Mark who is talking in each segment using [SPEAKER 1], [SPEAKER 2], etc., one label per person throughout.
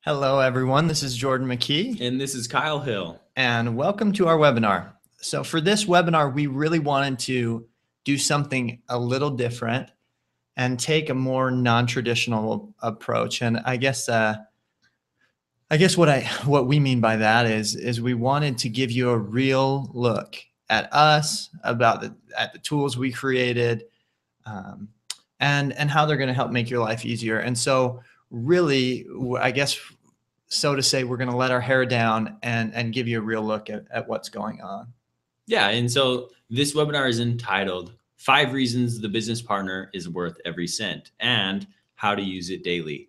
[SPEAKER 1] Hello, everyone. This is Jordan McKee,
[SPEAKER 2] And this is Kyle Hill.
[SPEAKER 1] and welcome to our webinar. So, for this webinar, we really wanted to do something a little different and take a more non-traditional approach. And I guess, uh, I guess what I what we mean by that is is we wanted to give you a real look at us, about the at the tools we created, um, and and how they're going to help make your life easier. And so, really, I guess so to say, we're going to let our hair down and and give you a real look at, at what's going on.
[SPEAKER 2] Yeah, and so this webinar is entitled Five Reasons the Business Partner is Worth Every Cent and How to Use It Daily.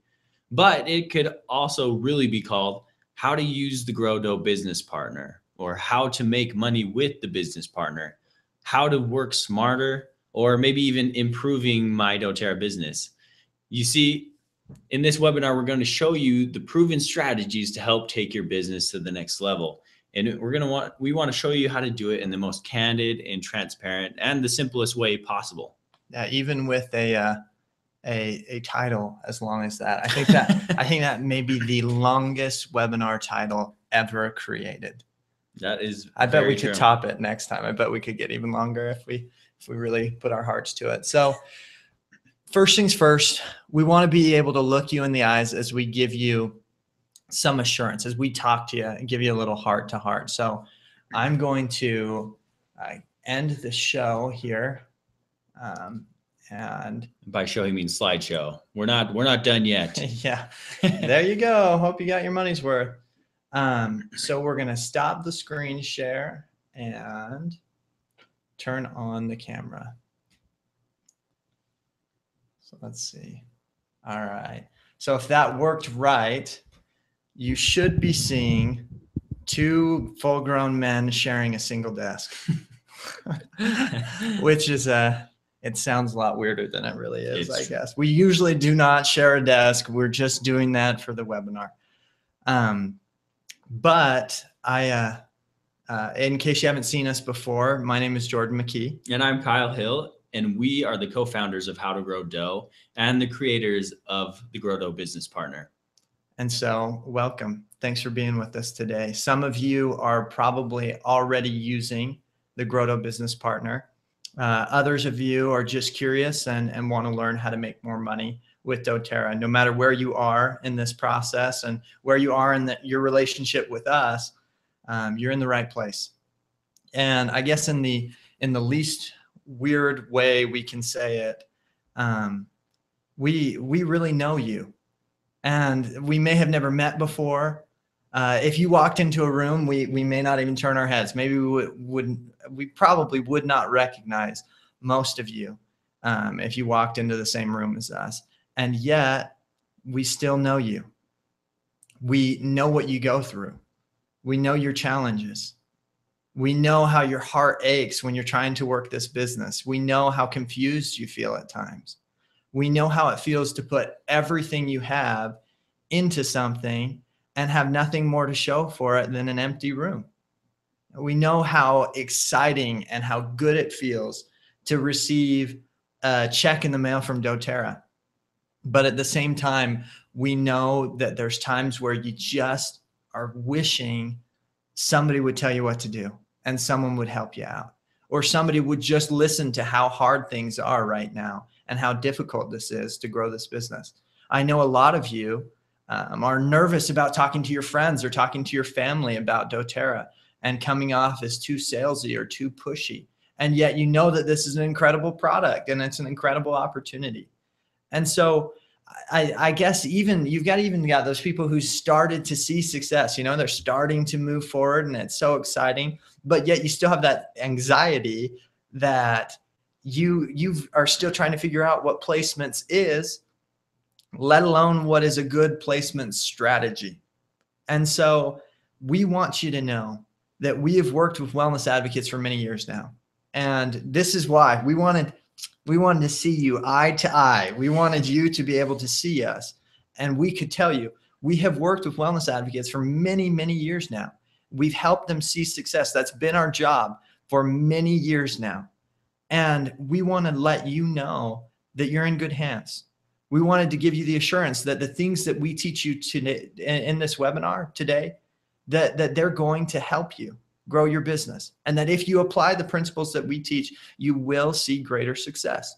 [SPEAKER 2] But it could also really be called How to Use the Grow Growdo Business Partner or How to Make Money with the Business Partner, How to Work Smarter, or maybe even Improving My doTERRA Business. You see, in this webinar, we're going to show you the proven strategies to help take your business to the next level. And we're going to want, we want to show you how to do it in the most candid and transparent and the simplest way possible.
[SPEAKER 1] Yeah, even with a uh, a a title as long as that, I think that I think that may be the longest webinar title ever created.
[SPEAKER 2] That is,
[SPEAKER 1] I bet we could
[SPEAKER 2] true.
[SPEAKER 1] top it next time. I bet we could get even longer if we if we really put our hearts to it. So first things first, we want to be able to look you in the eyes as we give you some assurance, as we talk to you and give you a little heart to heart. So I'm going to uh, end the show here. Um, and
[SPEAKER 2] By show, he means slideshow. We're not, we're not done yet.
[SPEAKER 1] yeah, there you go. Hope you got your money's worth. Um, so we're gonna stop the screen share and turn on the camera. So let's see. All right. So if that worked right, you should be seeing two full-grown men sharing a single desk, which is a. It sounds a lot weirder than it really is,
[SPEAKER 2] It's
[SPEAKER 1] I guess. We usually do not share a desk. We're just doing that for the webinar. Um, but I, uh, uh, in case you haven't seen us before, my name is Jordan McKee.
[SPEAKER 2] and I'm Kyle Hill, and we are the co-founders of How to Grow dō and the creators of the Grow dō Business Partner.
[SPEAKER 1] And so, welcome. Thanks for being with us today. Some of you are probably already using the Grow dō Business Partner. Uh, others of you are just curious and, and want to learn how to make more money with doTERRA. No matter where you are in this process and where you are in the, your relationship with us, um, you're in the right place. And I guess in the in the least weird way we can say it, um, we we really know you and we may have never met before. Uh, if you walked into a room, we we may not even turn our heads. Maybe we would. We probably would not recognize most of you um, if you walked into the same room as us. And yet, we still know you. We know what you go through. We know your challenges. We know how your heart aches when you're trying to work this business. We know how confused you feel at times we know how it feels to put everything you have into something and have nothing more to show for it than an empty room. We know how exciting and how good it feels to receive a check in the mail from doTERRA. But at the same time, we know that there's times where you just are wishing somebody would tell you what to do and someone would help you out or somebody would just listen to how hard things are right now and how difficult this is to grow this business. I know a lot of you um, are nervous about talking to your friends or talking to your family about doTERRA and coming off as too salesy or too pushy. And yet you know that this is an incredible product and it's an incredible opportunity. And so I, I guess even you've got even got those people who started to see success, you know, they're starting to move forward and it's so exciting, but yet you still have that anxiety that you you are still trying to figure out what placements is let alone what is a good placement strategy. And so we want you to know that we have worked with wellness advocates for many years now. And this is why we wanted we wanted to see you eye to eye. We wanted you to be able to see us. And we could tell you we have worked with wellness advocates for many many years now we've helped them see success that's been our job for many years now and we want to let you know that you're in good hands. We wanted to give you the assurance that the things that we teach you to, in this webinar today, that, that they're going to help you grow your business. And that if you apply the principles that we teach, you will see greater success.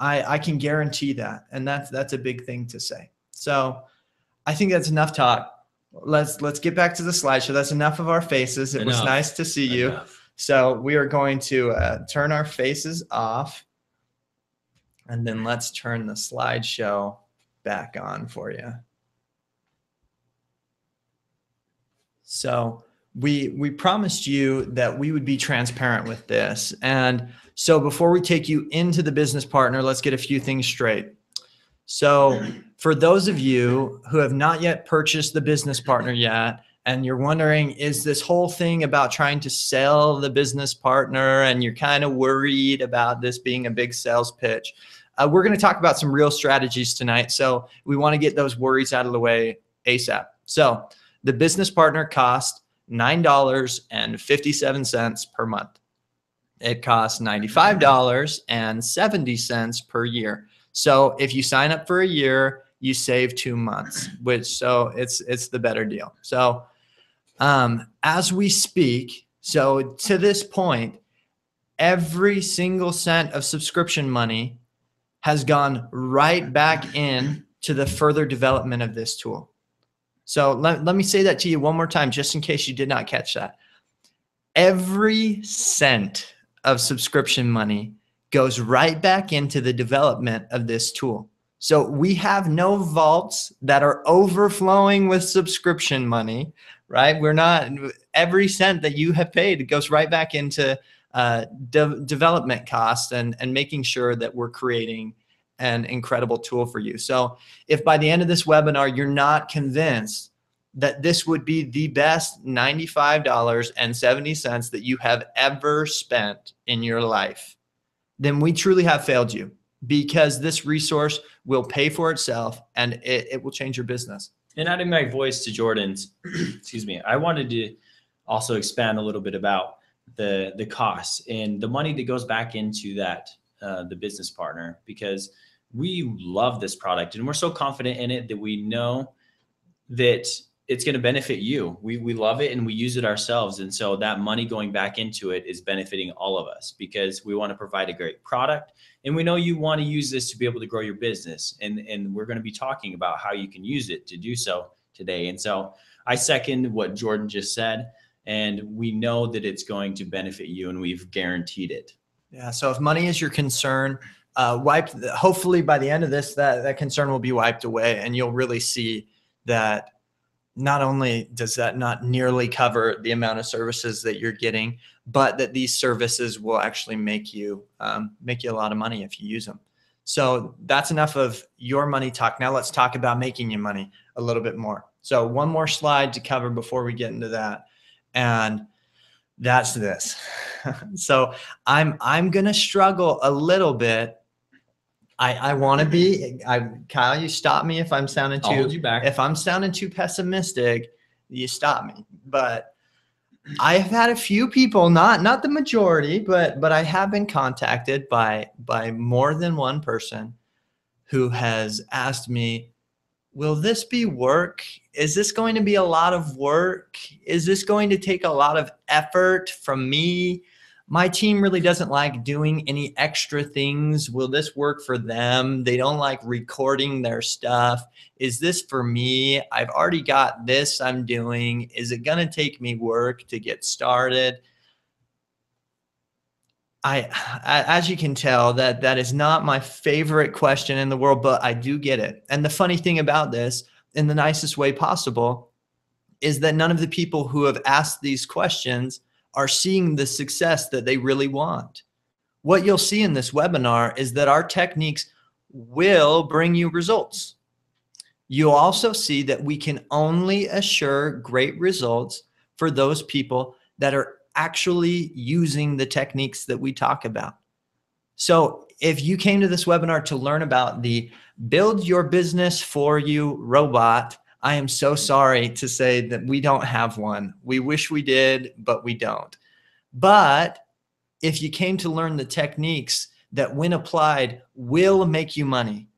[SPEAKER 1] I, I can guarantee that. And that's that's a big thing to say. So I think that's enough talk. Let's let's get back to the slideshow. That's enough of our faces. It enough. was nice to see you. Enough. So we are going to uh, turn our faces off. And then let's turn the slideshow back on for you. So we we promised you that we would be transparent with this. And so before we take you into the business partner, let's get a few things straight. So for those of you who have not yet purchased the business partner yet, and you're wondering, is this whole thing about trying to sell the business partner and you're kind of worried about this being a big sales pitch? Uh, we're going to talk about some real strategies tonight. So we want to get those worries out of the way ASAP. So the business partner cost $9.57 per month. It costs $95.70 per year. So if you sign up for a year, you save two months, which so it's it's the better deal. So um, as we speak, so to this point, every single cent of subscription money has gone right back in to the further development of this tool. So let, let me say that to you one more time, just in case you did not catch that. Every cent of subscription money goes right back into the development of this tool. So we have no vaults that are overflowing with subscription money, right? We're not, every cent that you have paid goes right back into uh, de development costs and, and making sure that we're creating an incredible tool for you. So if by the end of this webinar, you're not convinced that this would be the best $95.70 that you have ever spent in your life, then we truly have failed you because this resource will pay for itself and it, it will change your business.
[SPEAKER 2] And adding my voice to Jordan's, excuse me, I wanted to also expand a little bit about the the costs and the money that goes back into that uh, the business partner because we love this product and we're so confident in it that we know that it's going to benefit you. We, we love it and we use it ourselves. And so that money going back into it is benefiting all of us because we want to provide a great product. And we know you want to use this to be able to grow your business. And, and we're going to be talking about how you can use it to do so today. And so I second what Jordan just said. And we know that it's going to benefit you and we've guaranteed it.
[SPEAKER 1] Yeah. So if money is your concern, uh, wiped. Hopefully, by the end of this, that that concern will be wiped away, and you'll really see that not only does that not nearly cover the amount of services that you're getting, but that these services will actually make you um, make you a lot of money if you use them. So that's enough of your money talk. Now let's talk about making you money a little bit more. So one more slide to cover before we get into that, and that's this. so I'm I'm gonna struggle a little bit I, I want to be. I Kyle, you stop me if I'm sounding too.
[SPEAKER 2] I'll hold you back.
[SPEAKER 1] If I'm sounding too pessimistic, you stop me. But I have had a few people, not not the majority, but but I have been contacted by by more than one person who has asked me, "Will this be work? Is this going to be a lot of work? Is this going to take a lot of effort from me?" My team really doesn't like doing any extra things. Will this work for them? They don't like recording their stuff. Is this for me? I've already got this I'm doing. Is it going to take me work to get started? I, as you can tell, that that is not my favorite question in the world, but I do get it. And the funny thing about this, in the nicest way possible, is that none of the people who have asked these questions are seeing the success that they really want. What you'll see in this webinar is that our techniques will bring you results. You'll also see that we can only assure great results for those people that are actually using the techniques that we talk about. So if you came to this webinar to learn about the build your business for you robot, I am so sorry to say that we don't have one. We wish we did, but we don't. But if you came to learn the techniques that, when applied, will make you money,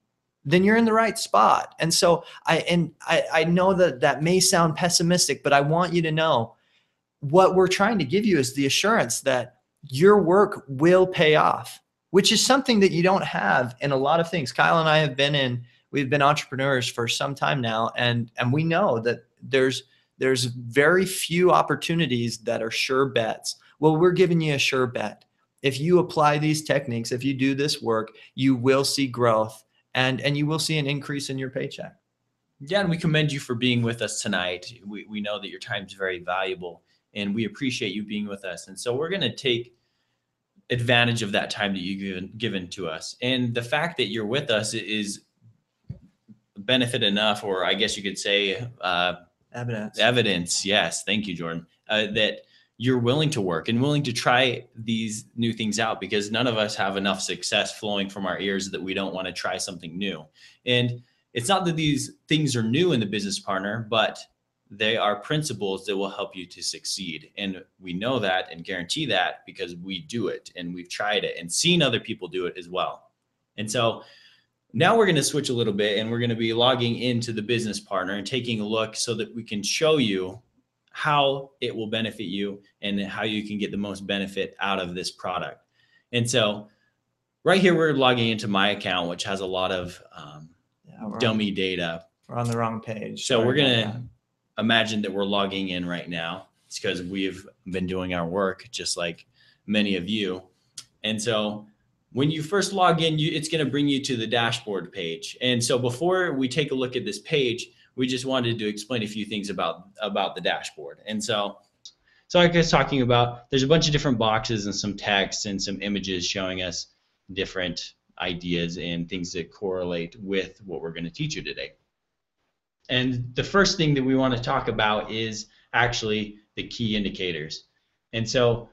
[SPEAKER 1] then you're in the right spot. And so I and I, I know that that may sound pessimistic, but I want you to know what we're trying to give you is the assurance that your work will pay off, which is something that you don't have in a lot of things. Kyle and I have been in, we've been entrepreneurs for some time now, and and we know that there's there's very few opportunities that are sure bets. Well, we're giving you a sure bet. If you apply these techniques, if you do this work, you will see growth and and you will see an increase in your paycheck.
[SPEAKER 2] Yeah, and we commend you for being with us tonight. We, we know that your time is very valuable and we appreciate you being with us. And so we're going to take advantage of that time that you've given, given to us. And the fact that you're with us is benefit enough, or I guess you could say, uh,
[SPEAKER 1] evidence.
[SPEAKER 2] Evidence. Yes. Thank you, Jordan. Uh, that you're willing to work and willing to try these new things out because none of us have enough success flowing from our ears that we don't want to try something new. And it's not that these things are new in the business partner, but they are principles that will help you to succeed. And we know that and guarantee that because we do it and we've tried it and seen other people do it as well. And so now we're going to switch a little bit and we're going to be logging into the business partner and taking a look so that we can show you how it will benefit you and how you can get the most benefit out of this product. And so right here, we're logging into my account, which has a lot of um, yeah, dummy on, data.
[SPEAKER 1] We're on the wrong page.
[SPEAKER 2] So we're going to imagine that we're logging in right now. It's because we've been doing our work just like many of you. And so when you first log in, you, it's going to bring you to the dashboard page. And so before we take a look at this page, we just wanted to explain a few things about about the dashboard. And so, so like I was talking about, there's a bunch of different boxes and some text and some images showing us different ideas and things that correlate with what we're going to teach you today. And the first thing that we want to talk about is actually the key indicators. And so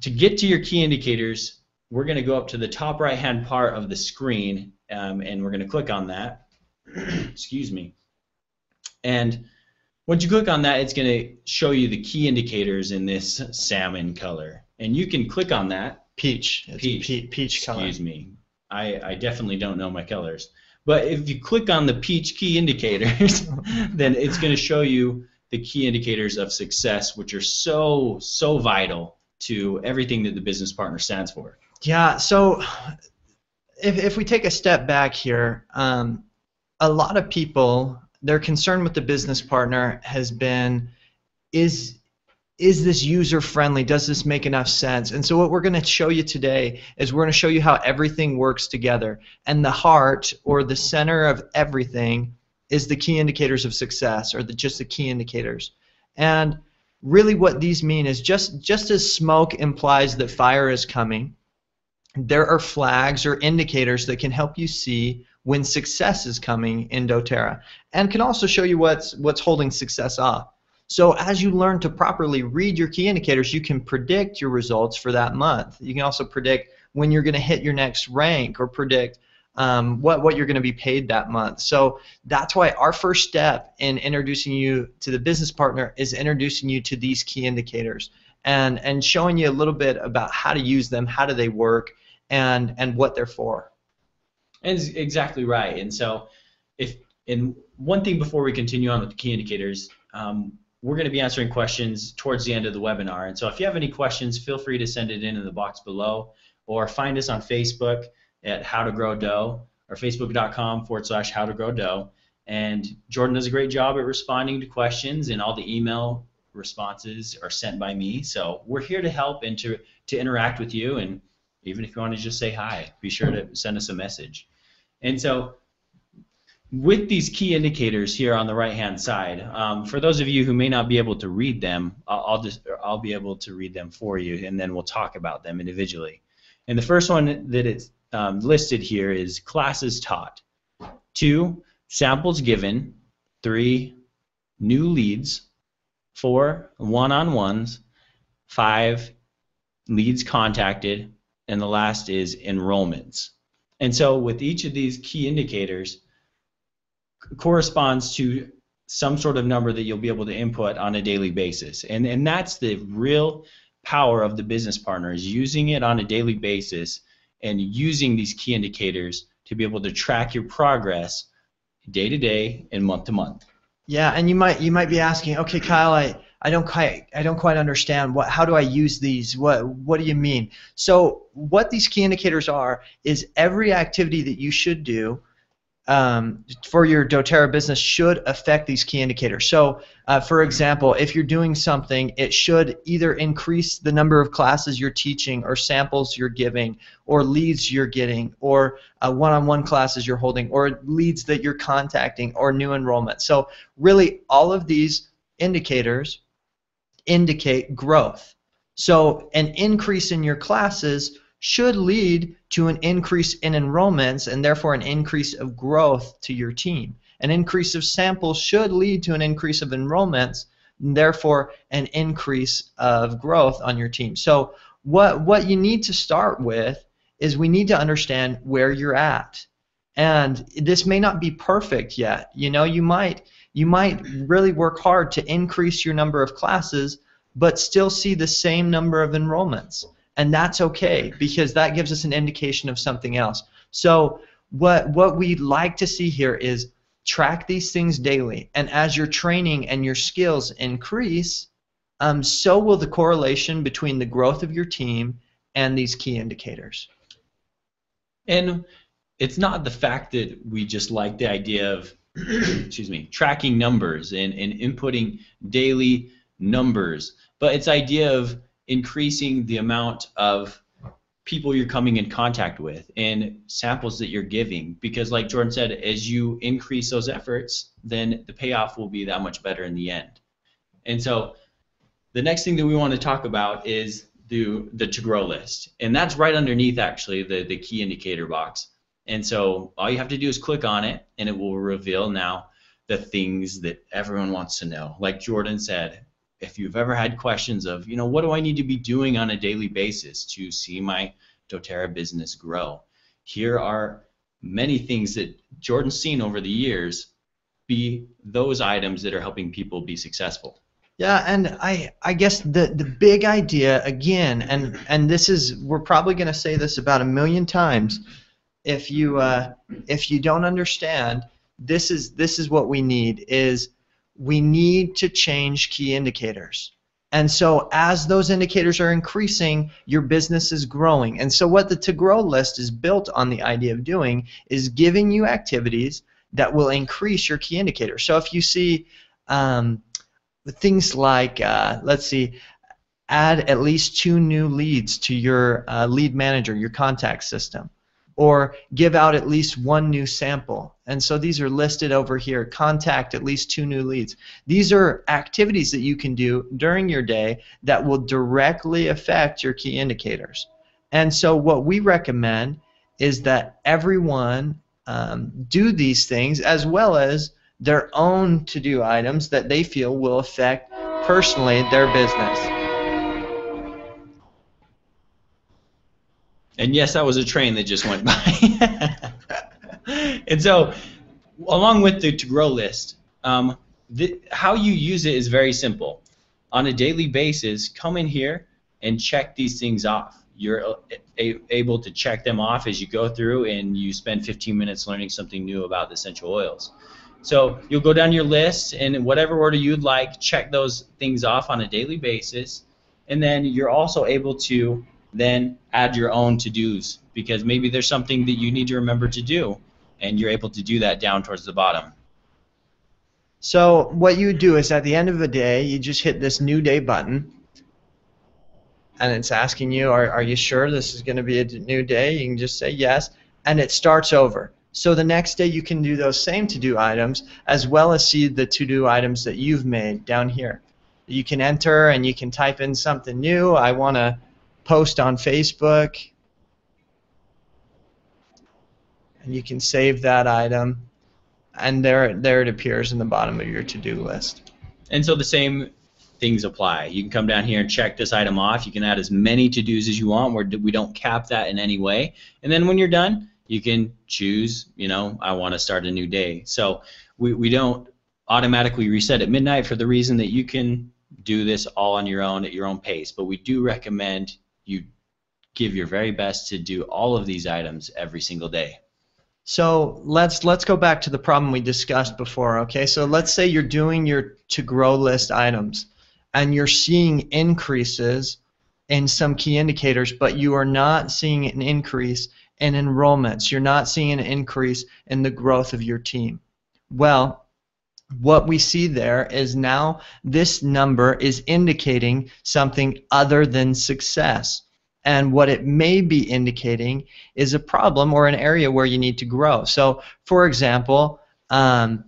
[SPEAKER 2] to get to your key indicators, we're going to go up to the top right hand part of the screen um, and we're going to click on that. Excuse me. And once you click on that, it's going to show you the key indicators in this salmon color. And you can click on that.
[SPEAKER 1] Peach.
[SPEAKER 2] It's peach.
[SPEAKER 1] Pe peach color.
[SPEAKER 2] Excuse me. I, I definitely don't know my colors. But if you click on the peach key indicators, then it's going to show you the key indicators of success, which are so, so vital to everything that the business partner stands for.
[SPEAKER 1] Yeah. So if, if we take a step back here, um, a lot of people their concern with the business partner has been is is this user friendly does this make enough sense? And so what we're going to show you today is we're going to show you how everything works together. And the heart or the center of everything is the key indicators of success or the, just the key indicators. And really what these mean is just just as smoke implies that fire is coming there are flags or indicators that can help you see when success is coming in doTERRA and can also show you what's what's holding success off. So as you learn to properly read your key indicators, you can predict your results for that month. You can also predict when you're going to hit your next rank or predict um, what, what you're going to be paid that month. So that's why our first step in introducing you to the business partner is introducing you to these key indicators and, and showing you a little bit about how to use them, how do they work, and, and what they're for.
[SPEAKER 2] And exactly right. And so, if and one thing before we continue on with the key indicators, um, we're going to be answering questions towards the end of the webinar. And so, if you have any questions, feel free to send it in in the box below, or find us on Facebook at How to Grow dō or Facebook.com forward slash How to Grow dō. And Jordan does a great job at responding to questions, and all the email responses are sent by me. So we're here to help and to to interact with you and even if you want to just say hi, be sure to send us a message. And so, with these key indicators here on the right-hand side, um, for those of you who may not be able to read them, I'll, I'll just I'll be able to read them for you, and then we'll talk about them individually. And the first one that is um, listed here is classes taught. Two, samples given. Three, new leads. Four, one-on-ones. Five, leads contacted and the last is enrollments. And so with each of these key indicators corresponds to some sort of number that you'll be able to input on a daily basis. And, and that's the real power of the business partner is using it on a daily basis and using these key indicators to be able to track your progress day to day and month to month.
[SPEAKER 1] Yeah, and you might you might be asking, okay, Kyle, I, I don't quite I don't quite understand what how do I use these? What what do you mean? So what these key indicators are is every activity that you should do um, for your doTERRA business should affect these key indicators. So, uh, for example, if you're doing something, it should either increase the number of classes you're teaching, or samples you're giving, or leads you're getting, or uh, one-on-one classes you're holding, or leads that you're contacting, or new enrollment. So, really, all of these indicators indicate growth. So, an increase in your classes should lead to an increase in enrollments and therefore an increase of growth to your team. An increase of samples should lead to an increase of enrollments and therefore an increase of growth on your team. So what what you need to start with is we need to understand where you're at. And this may not be perfect yet. You know, you might you might really work hard to increase your number of classes but still see the same number of enrollments and that's okay because that gives us an indication of something else. So what what we like to see here is track these things daily, and as your training and your skills increase, um, so will the correlation between the growth of your team and these key indicators.
[SPEAKER 2] And it's not the fact that we just like the idea of excuse me tracking numbers and, and inputting daily numbers, but it's idea of increasing the amount of people you're coming in contact with and samples that you're giving. Because like jordan said as you increase those efforts then the payoff will be that much better in the end. And so the next thing that we want to talk about is the the to grow list. And that's right underneath actually the the key indicator box and so all you have to do is click on it and it will reveal now the things that everyone wants to know like jordan said if you've ever had questions of, you know, what do I need to be doing on a daily basis to see my doTERRA business grow? Here are many things that Jordan's seen over the years be those items that are helping people be successful.
[SPEAKER 1] Yeah, and I I guess the the big idea again, and and this is we're probably going to say this about a million times. If you uh, if you don't understand, this is this is what we need is we need to change key indicators. And so as those indicators are increasing, your business is growing. And so what the to grow list is built on the idea of doing is giving you activities that will increase your key indicators. So if you see um, things like, uh, let's see, add at least two new leads to your uh, lead manager, your contact system or give out at least one new sample. And so these are listed over here. Contact at least two new leads. These are activities that you can do during your day that will directly affect your key indicators. And so what we recommend is that everyone um, do these things as well as their own to-do items that they feel will affect personally their business.
[SPEAKER 2] And yes, that was a train that just went by. and so, along with the to grow list, um, the, how you use it is very simple. On a daily basis, come in here and check these things off. You're a, able to check them off as you go through, and you spend 15 minutes learning something new about essential oils. So you'll go down your list, and in whatever order you'd like, check those things off on a daily basis, and then you're also able to then add your own to-dos because maybe there's something that you need to remember to do and you're able to do that down towards the bottom.
[SPEAKER 1] So what you do is at the end of the day, you just hit this new day button and it's asking you, are, are you sure this is going to be a new day? You can just say yes and it starts over. So the next day you can do those same to-do items as well as see the to-do items that you've made down here. You can enter and you can type in something new. I want to post on Facebook. And you can save that item. And there, there it appears in the bottom of your to-do list.
[SPEAKER 2] And so the same things apply. You can come down here and check this item off. You can add as many to-dos as you want. Where we don't cap that in any way. And then when you're done, you can choose, you know, I want to start a new day. So we, we don't automatically reset at midnight for the reason that you can do this all on your own at your own pace. But we do recommend you give your very best to do all of these items every single day.
[SPEAKER 1] So let's let's go back to the problem we discussed before. Okay, so let's say you're doing your to grow list items, and you're seeing increases in some key indicators, but you are not seeing an increase in enrollments. You're not seeing an increase in the growth of your team. Well, what we see there is now this number is indicating something other than success. And what it may be indicating is a problem or an area where you need to grow. So, for example, um,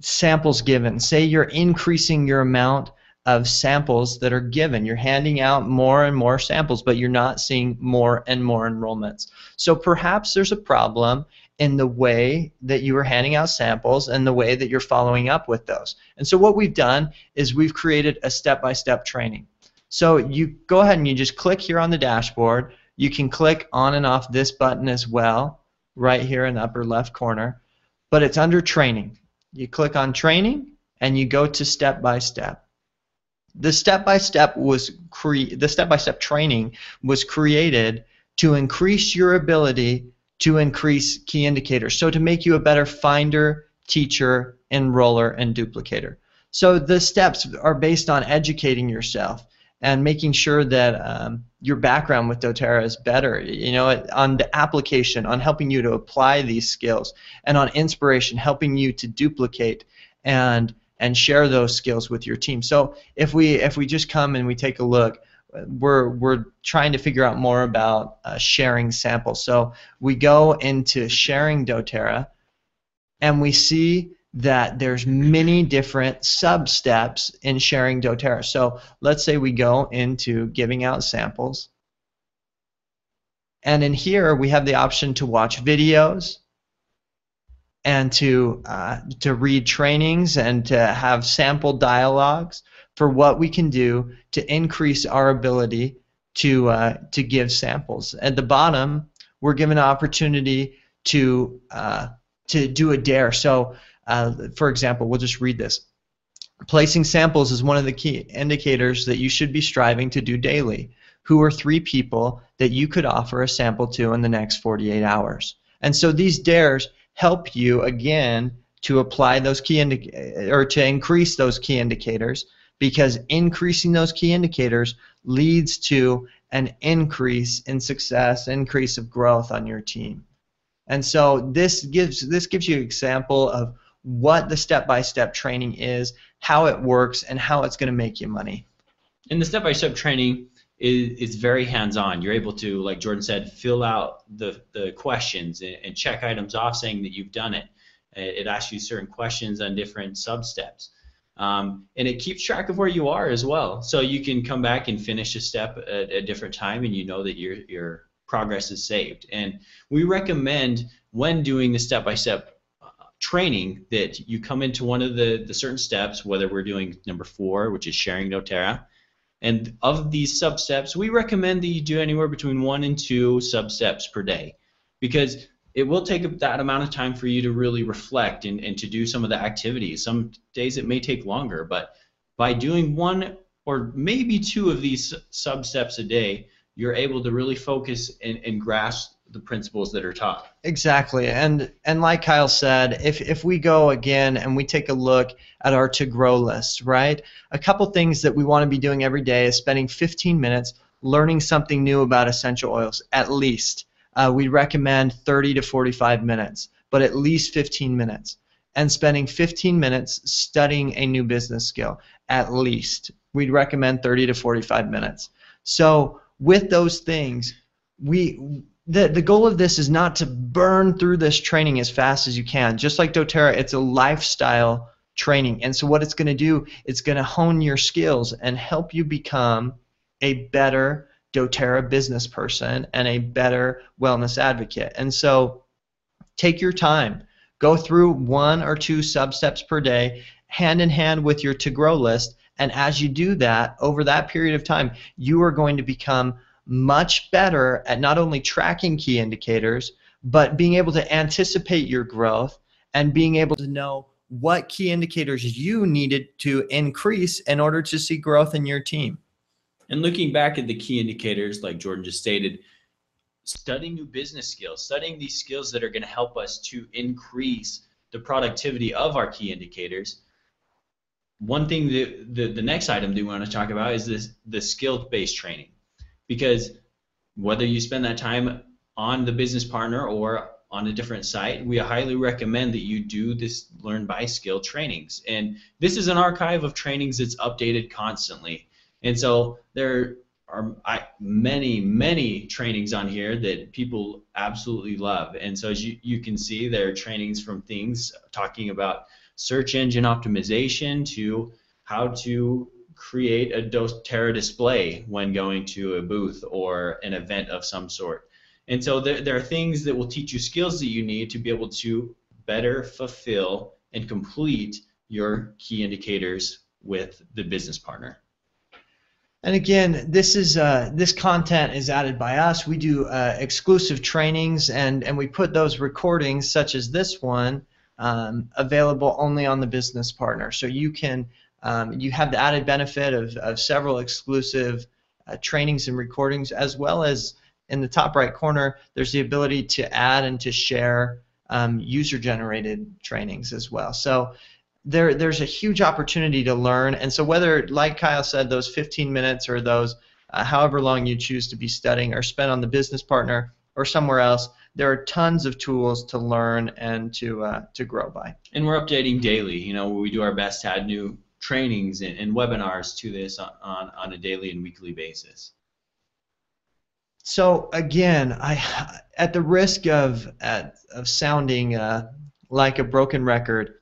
[SPEAKER 1] samples given. Say you're increasing your amount of samples that are given. You're handing out more and more samples, but you're not seeing more and more enrollments. So perhaps there's a problem in the way that you are handing out samples and the way that you're following up with those. And so what we've done is we've created a step-by-step training. So you go ahead and you just click here on the dashboard. You can click on and off this button as well, right here in the upper left corner, but it's under training. You click on training and you go to step by step the step by step was cre- the step by step training was created to increase your ability to increase key indicators. So to make you a better finder, teacher, enroller, and duplicator. So the steps are based on educating yourself and making sure that um, your background with doTERRA is better. You know, on the application, on helping you to apply these skills, and on inspiration, helping you to duplicate and and share those skills with your team. So if we if we just come and we take a look, we're we're trying to figure out more about uh, sharing samples. So we go into sharing doTERRA, and we see that there's many different sub steps in sharing doTERRA. So let's say we go into giving out samples. And in here we have the option to watch videos, and to uh, to read trainings and to have sample dialogues for what we can do to increase our ability to uh, to give samples. At the bottom, we're given an opportunity to uh, to do a dare. So, uh, for example, we'll just read this. Placing samples is one of the key indicators that you should be striving to do daily. Who are three people that you could offer a sample to in the next 48 hours? And so these dares help you again to apply those key indi- or to increase those key indicators because increasing those key indicators leads to an increase in success, increase of growth on your team. And so this gives this gives you an example of what the step-by-step training is, how it works, and how it's going to make you money.
[SPEAKER 2] And the step-by-step training, is, is very hands-on. You're able to, like Jordan said, fill out the, the questions and, and check items off saying that you've done it. It, asks you certain questions on different sub-steps. Um, and it keeps track of where you are as well. So you can come back and finish a step at a different time and you know that your, your progress is saved. And we recommend when doing the step-by-step uh, training that you come into one of the, the certain steps, whether we're doing number four, which is sharing doTERRA, and of these sub-steps, we recommend that you do anywhere between one and two sub-steps per day because it will take that amount of time for you to really reflect and, and to do some of the activities. Some days it may take longer, but by doing one or maybe two of these sub-steps a day, you're able to really focus and, and grasp the principles that are taught.
[SPEAKER 1] Exactly. And and like Kyle said, if if we go again and we take a look at our to grow list, right? A couple things that we want to be doing every day is spending 15 minutes learning something new about essential oils at least. Uh, we recommend 30 to 45 minutes, but at least 15 minutes. And spending 15 minutes studying a new business skill at least. We'd recommend 30 to 45 minutes. So with those things, we the, the goal of this is not to burn through this training as fast as you can. Just like doTERRA, it's a lifestyle training. And so what it's going to do, it's going to hone your skills and help you become a better doTERRA business person and a better wellness advocate. And so take your time. Go through one or two sub steps per day, hand in hand with your to grow list. And as you do that, over that period of time, you are going to become much better at not only tracking key indicators, but being able to anticipate your growth and being able to know what key indicators you needed to increase in order to see growth in your team.
[SPEAKER 2] And looking back at the key indicators, like Jordan just stated, studying new business skills, studying these skills that are going to help us to increase the productivity of our key indicators. One thing that the, the next item that we want to talk about is this the skill based training. Because whether you spend that time on the business partner or on a different site, we highly recommend that you do this learn by skill trainings. And this is an archive of trainings that's updated constantly. And so there are I, many, many trainings on here that people absolutely love. And so as you, you can see, there are trainings from things talking about search engine optimization to how to create a doTERRA display when going to a booth or an event of some sort. And so there, there are things that will teach you skills that you need to be able to better fulfill and complete your key indicators with the business partner.
[SPEAKER 1] And again, this is uh, this content is added by us. We do uh, exclusive trainings, and and we put those recordings, such as this one, um, available only on the business partner. So you can um, you have the added benefit of, of several exclusive uh, trainings and recordings, as well as in the top right corner, there's the ability to add and to share um, user-generated trainings as well. So there, there's a huge opportunity to learn. And so whether, like Kyle said, those 15 minutes or those uh, however long you choose to be studying are spent on the business partner or somewhere else, there are tons of tools to learn and to uh, to grow by.
[SPEAKER 2] And we're updating daily. You know, we do our best to add new trainings and, and webinars to this on, on, on a daily and weekly basis.
[SPEAKER 1] So again, I, at the risk of of sounding uh, like a broken record,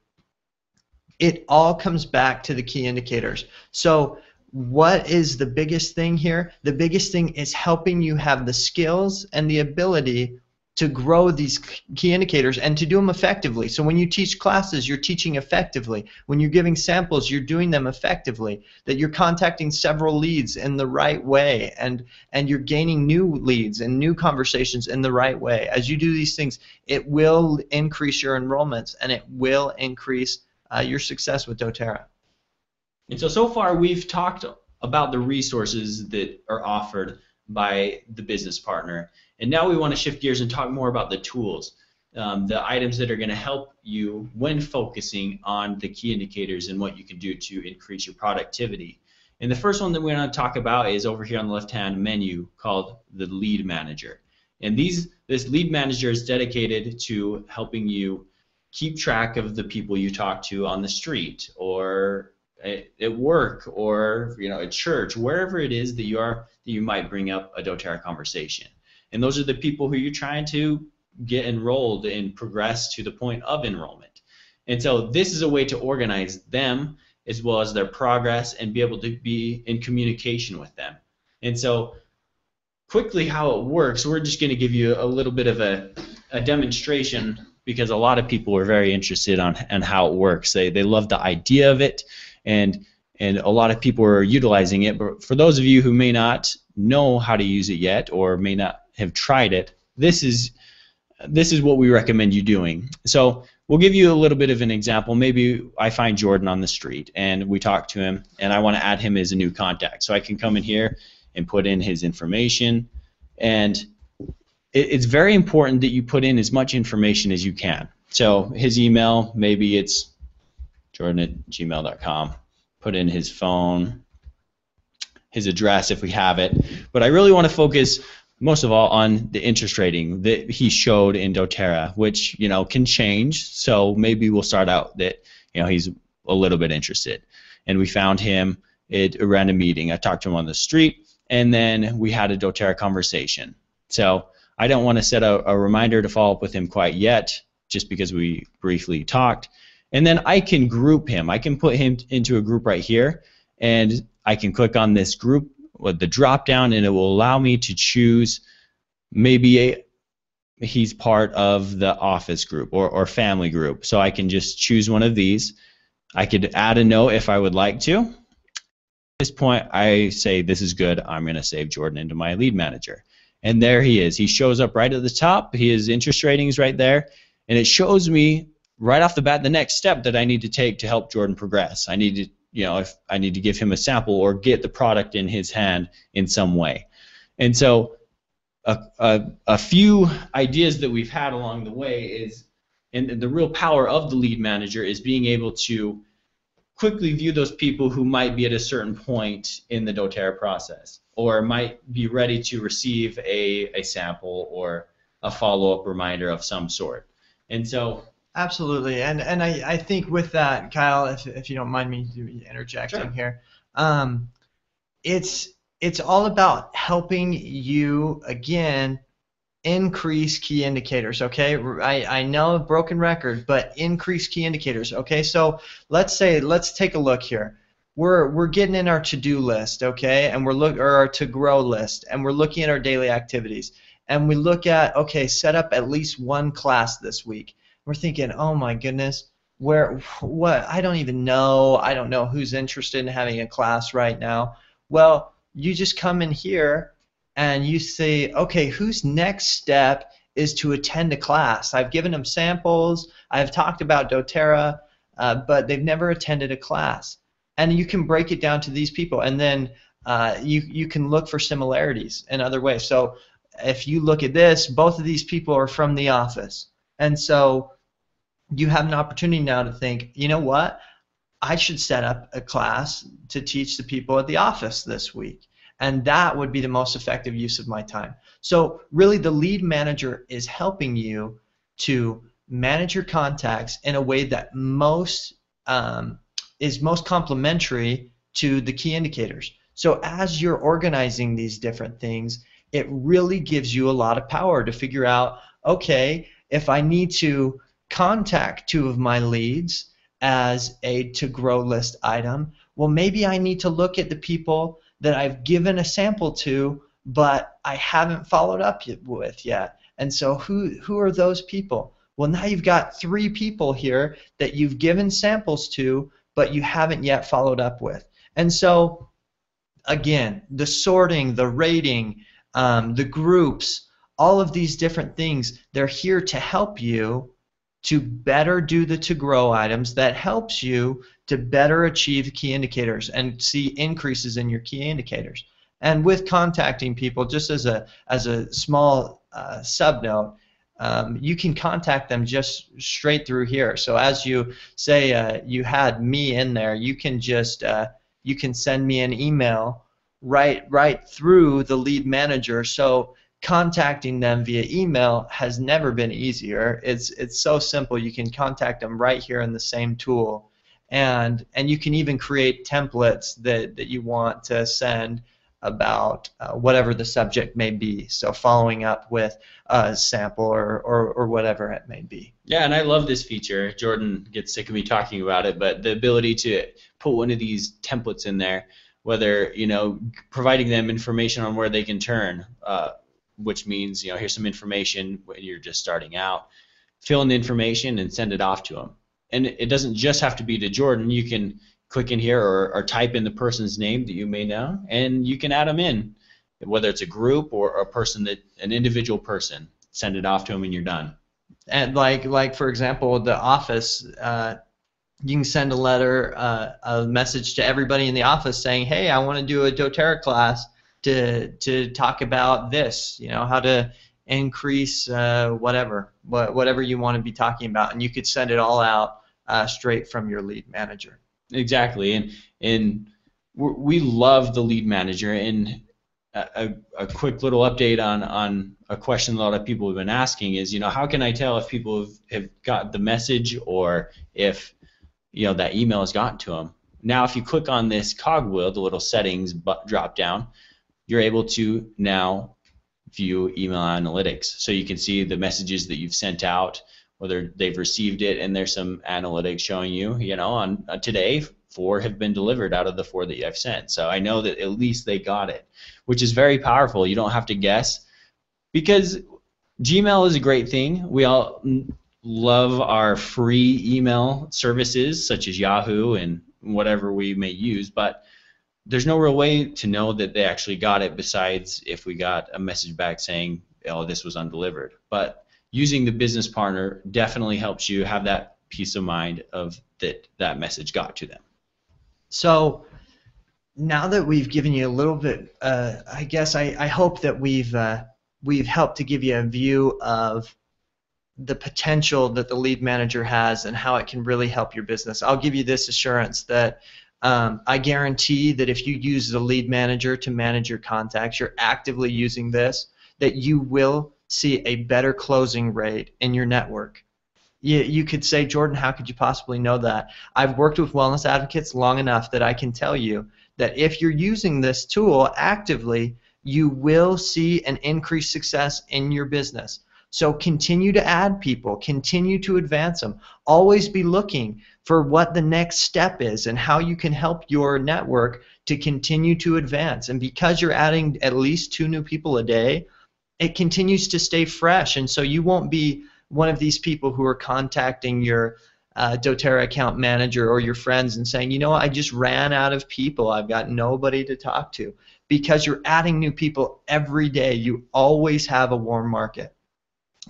[SPEAKER 1] it all comes back to the key indicators. So what is the biggest thing here? The biggest thing is helping you have the skills and the ability to grow these key indicators and to do them effectively. So when you teach classes, you're teaching effectively. When you're giving samples, you're doing them effectively. That you're contacting several leads in the right way and and you're gaining new leads and new conversations in the right way. As you do these things, it will increase your enrollments and it will increase uh, your success with doTERRA.
[SPEAKER 2] And so so far we've talked about the resources that are offered by the business partner. And now we want to shift gears and talk more about the tools, um, the items that are going to help you when focusing on the key indicators and what you can do to increase your productivity. And the first one that we're going to talk about is over here on the left-hand menu called the Lead Manager. And these this Lead Manager is dedicated to helping you keep track of the people you talk to on the street or at work or you know at church, wherever it is that you are that you might bring up a doTERRA conversation. And those are the people who you're trying to get enrolled and progress to the point of enrollment. And so this is a way to organize them as well as their progress and be able to be in communication with them. And so quickly how it works, we're just going to give you a little bit of a, a demonstration because a lot of people are very interested on, on how it works. They, they love the idea of it and and a lot of people are utilizing it. But for those of you who may not know how to use it yet or may not have tried it, this is this is what we recommend you doing. So we'll give you a little bit of an example. Maybe I find Jordan on the street and we talk to him, and I want to add him as a new contact. So I can come in here and put in his information, and it's very important that you put in as much information as you can. So his email, maybe it's jordan at gmail.com. Put in his phone, his address if we have it. But I really want to focus most of all on the interest rating that he showed in doTERRA, which you know can change. So maybe we'll start out that you know he's a little bit interested, and we found him at a random meeting. I talked to him on the street, and then we had a doTERRA conversation. So I don't want to set a, a reminder to follow up with him quite yet, just because we briefly talked. And then I can group him. I can put him into a group right here, and I can click on this group with the drop down and it will allow me to choose maybe a, he's part of the office group or, or family group. So I can just choose one of these. I could add a note if I would like to. At this point, I say this is good. I'm going to save Jordan into my lead manager. And there he is. He shows up right at the top. His interest rating is right there. And it shows me right off the bat the next step that I need to take to help Jordan progress. I need to you know, if I need to give him a sample or get the product in his hand in some way. And so a, a, a few ideas that we've had along the way is, and the real power of the lead manager is being able to quickly view those people who might be at a certain point in the doTERRA process or might be ready to receive a, a sample or a follow-up reminder of some sort. And so
[SPEAKER 1] Absolutely, and and I, I think with that, Kyle, if, if you don't mind me interjecting
[SPEAKER 2] Sure.
[SPEAKER 1] here, um, it's it's all about helping you again increase key indicators. Okay, I I know broken record, but increase key indicators. Okay, so let's say let's take a look here. We're we're getting in our to-do list, okay, and we're look or our to-grow list, and we're looking at our daily activities, and we look at okay, set up at least one class this week we're thinking, oh my goodness, where what I don't even know. I don't know who's interested in having a class right now. Well, you just come in here and you say, okay, whose next step is to attend a class? I've given them samples. I've talked about doTERRA, uh, but they've never attended a class. And you can break it down to these people, and then uh, you you can look for similarities in other ways. So if you look at this, both of these people are from the office, and so you have an opportunity now to think, you know what? I should set up a class to teach the people at the office this week. And that would be the most effective use of my time. So, really, the lead manager is helping you to manage your contacts in a way that most um, is most complementary to the key indicators. So, as you're organizing these different things, it really gives you a lot of power to figure out okay, if I need to contact two of my leads as a to grow list item, well, maybe I need to look at the people that I've given a sample to, but I haven't followed up with yet. And so, who who are those people? Well, now you've got three people here that you've given samples to, but you haven't yet followed up with. And so, again, the sorting, the rating, um, the groups, all of these different things, they're here to help you to better do the to grow items that helps you to better achieve key indicators and see increases in your key indicators. And with contacting people, just as a as a small uh, sub note, um, you can contact them just straight through here. So as you say, uh, you had me in there, you can just uh, you can send me an email right right through the lead manager. So contacting them via email has never been easier. It's it's so simple. You can contact them right here in the same tool, and and you can even create templates that that you want to send about uh, whatever the subject may be. So following up with a sample or, or, or whatever it may be.
[SPEAKER 2] Yeah, and I love this feature. Jordan gets sick of me talking about it, but the ability to put one of these templates in there, whether you know providing them information on where they can turn. Uh, which means you know here's some information when you're just starting out. Fill in the information and send it off to them. And it doesn't just have to be to Jordan. You can click in here or, or type in the person's name that you may know, and you can add them in, whether it's a group or a person that an individual person. Send it off to them, and you're done.
[SPEAKER 1] And like like for example, the office. Uh, you can send a letter, uh, a message to everybody in the office saying, "Hey, I want to do a doTERRA class to to talk about this. You know, how to increase uh, whatever, what, whatever you want to be talking about, and you could send it all out uh, straight from your lead manager."
[SPEAKER 2] Exactly, and and we love the lead manager. And a, a quick little update on on a question a lot of people have been asking is, you know, how can I tell if people have, have got the message or if you know that email has gotten to them? Now, if you click on this cogwheel, the little settings drop down, you're able to now view email analytics. So you can see the messages that you've sent out, whether they've received it, and there's some analytics showing you, you know, on uh, today four have been delivered out of the four that I've sent. So I know that at least they got it, which is very powerful. You don't have to guess because Gmail is a great thing. We all love our free email services such as Yahoo and whatever we may use, but there's no real way to know that they actually got it besides if we got a message back saying, oh, this was undelivered. But using the business partner definitely helps you have that peace of mind of that that message got to them.
[SPEAKER 1] So now that we've given you a little bit, uh, I guess I, I hope that we've uh, we've helped to give you a view of the potential that the lead manager has and how it can really help your business. I'll give you this assurance that um, I guarantee that if you use the lead manager to manage your contacts, you're actively using this, that you will see a better closing rate in your network. You, you could say, Jordan, how could you possibly know that? I've worked with wellness advocates long enough that I can tell you that if you're using this tool actively, you will see an increased success in your business. So continue to add people, continue to advance them. Always be looking for what the next step is and how you can help your network to continue to advance. And because you're adding at least two new people a day, it continues to stay fresh. And so you won't be one of these people who are contacting your uh, doTERRA account manager or your friends and saying, you know, I just ran out of people. I've got nobody to talk to. Because you're adding new people every day, you always have a warm market.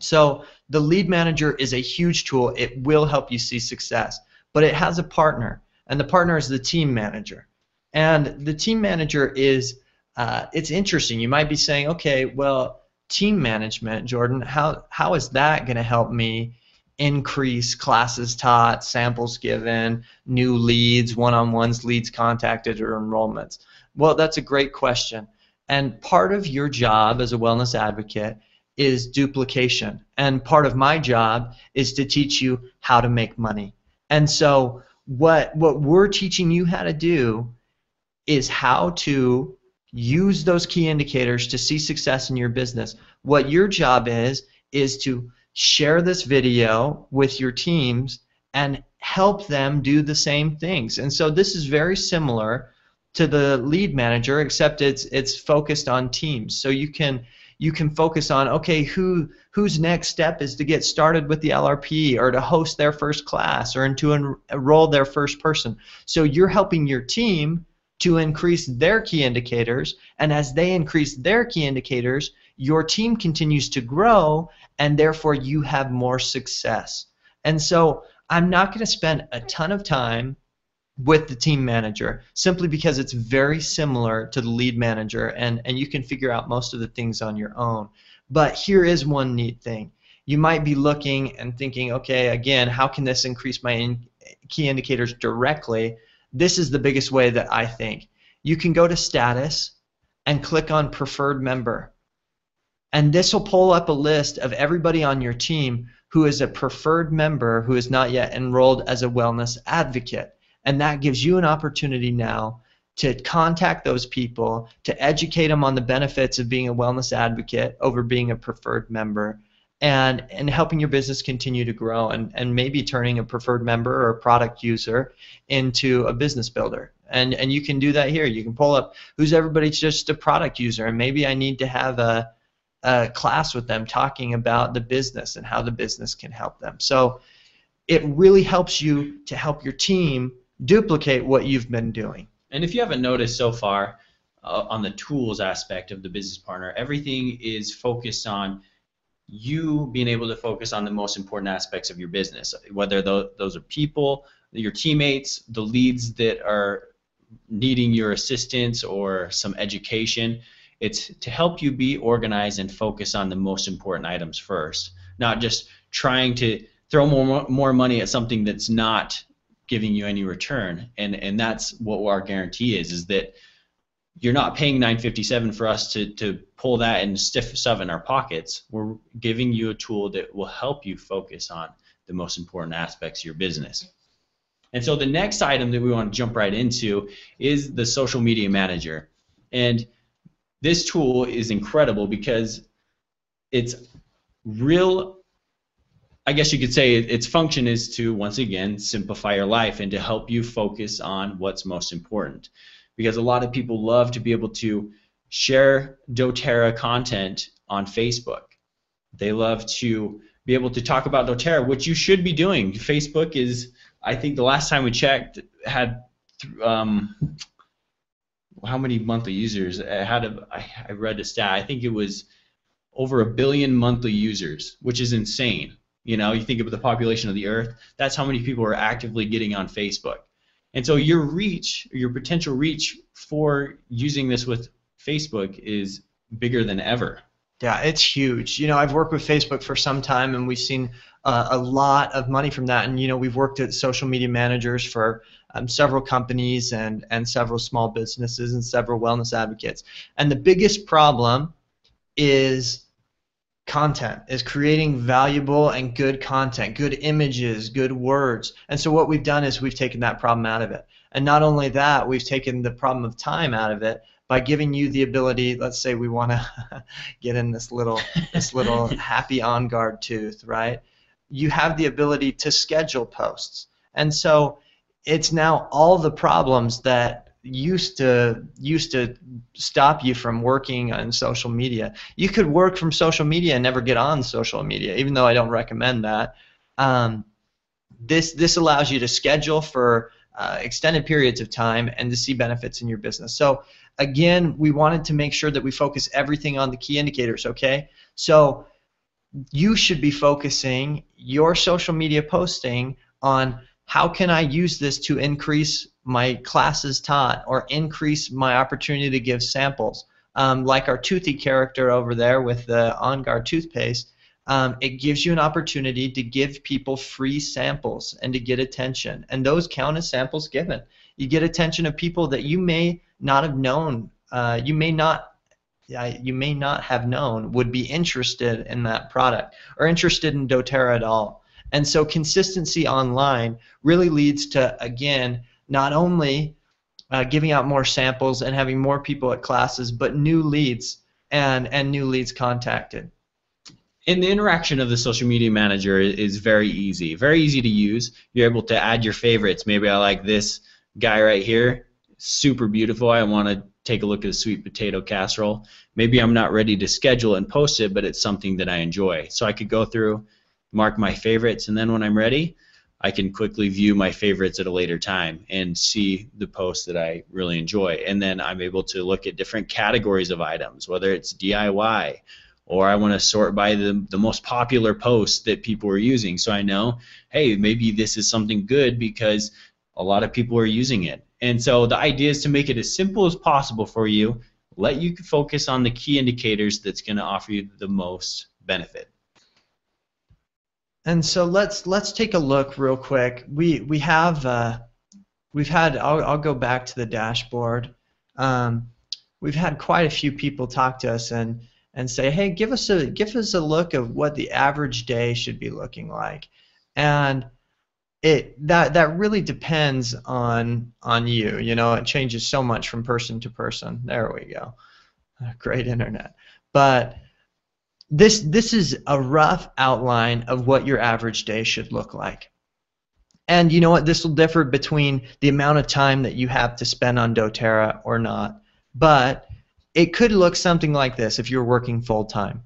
[SPEAKER 1] So the lead manager is a huge tool. It will help you see success, but it has a partner, and the partner is the team manager. And the team manager is, uh, it's interesting. You might be saying, okay, well, team management, Jordan, how, how is that going to help me increase classes taught, samples given, new leads, one-on-ones, leads contacted, or enrollments? Well, that's a great question. And part of your job as a wellness advocate is duplication. And part of my job is to teach you how to make money. And so what what we're teaching you how to do is how to use those key indicators to see success in your business. What your job is is to share this video with your teams and help them do the same things. And so this is very similar to the lead manager except it's it's focused on teams. So you can you can focus on okay who whose next step is to get started with the LRP or to host their first class or to enroll their first person. So you're helping your team to increase their key indicators and as they increase their key indicators your team continues to grow and therefore you have more success. And so I'm not going to spend a ton of time with the team manager simply because it's very similar to the lead manager and, and you can figure out most of the things on your own. But here is one neat thing. You might be looking and thinking, okay, again, how can this increase my in key indicators directly? This is the biggest way that I think. You can go to status and click on preferred member. And this will pull up a list of everybody on your team who is a preferred member who is not yet enrolled as a wellness advocate. And that gives you an opportunity now to contact those people, to educate them on the benefits of being a wellness advocate over being a preferred member, and, and helping your business continue to grow and, and maybe turning a preferred member or a product user into a business builder. And, and you can do that here. You can pull up who's everybody's just a product user, and maybe I need to have a, a class with them talking about the business and how the business can help them. So it really helps you to help your team duplicate what you've been doing.
[SPEAKER 2] And if you haven't noticed so far uh, on the tools aspect of the business partner, everything is focused on you being able to focus on the most important aspects of your business, whether those are people, your teammates, the leads that are needing your assistance or some education. It's to help you be organized and focus on the most important items first, not just trying to throw more more money at something that's not giving you any return. And and that's what our guarantee is is that you're not paying 957 for us to, to pull that and stiff stuff in our pockets. We're giving you a tool that will help you focus on the most important aspects of your business. And so the next item that we want to jump right into is the social media manager. And this tool is incredible because it's real I guess you could say its function is to once again simplify your life and to help you focus on what's most important. Because a lot of people love to be able to share doTERRA content on Facebook. They love to be able to talk about doTERRA, which you should be doing. Facebook is, I think the last time we checked, had um, how many monthly users? I had a, I, I read a stat. I think it was over a billion monthly users, which is insane. You know, you think of the population of the earth, that's how many people are actively getting on Facebook. And so your reach, your potential reach for using this with Facebook is bigger than ever.
[SPEAKER 1] Yeah, it's huge. You know, I've worked with Facebook for some time, and we've seen uh, a lot of money from that. And you know, we've worked at social media managers for um, several companies and and several small businesses and several wellness advocates. And the biggest problem is content is creating valuable and good content good images good words. And so what we've done is we've taken that problem out of it. And not only that we've taken the problem of time out of it by giving you the ability let's say we want to get in this little this little happy On Guard tooth right? You have the ability to schedule posts. And so it's now all the problems that used to used to stop you from working on social media. You could work from social media and never get on social media, even though I don't recommend that. Um, this this allows you to schedule for uh, extended periods of time and to see benefits in your business. So again, we wanted to make sure that we focus everything on the key indicators. Okay, so you should be focusing your social media posting on how can I use this to increase my classes taught or increase my opportunity to give samples? Um, like our toothy character over there with the On Guard toothpaste, um, it gives you an opportunity to give people free samples and to get attention. And those count as samples given. You get attention of people that you may not have known, uh, you may not you may not have known would be interested in that product or interested in doTERRA at all. And so consistency online really leads to, again, not only uh, giving out more samples and having more people at classes, but new leads and, and new leads contacted.
[SPEAKER 2] And the interaction of the social media manager is very easy, very easy to use. You're able to add your favorites. Maybe I like this guy right here, super beautiful. I want to take a look at a sweet potato casserole. Maybe I'm not ready to schedule and post it, but it's something that I enjoy. So I could go through, mark my favorites, and then when I'm ready, I can quickly view my favorites at a later time and see the posts that I really enjoy. And then I'm able to look at different categories of items, whether it's DIY or I want to sort by the, the most popular posts that people are using. So I know, hey, maybe this is something good because a lot of people are using it. And so the idea is to make it as simple as possible for you, let you focus on the key indicators that's going to offer you the most benefit.
[SPEAKER 1] And so let's let's take a look real quick. We we have uh, we've had I'll, I'll go back to the dashboard. Um, we've had quite a few people talk to us and and say, hey, give us a give us a look of what the average day should be looking like, and it that that really depends on on you. You know, it changes so much from person to person. There we go, great internet, but this this is a rough outline of what your average day should look like. And you know what? This will differ between the amount of time that you have to spend on doTERRA or not. But it could look something like this if you're working full time.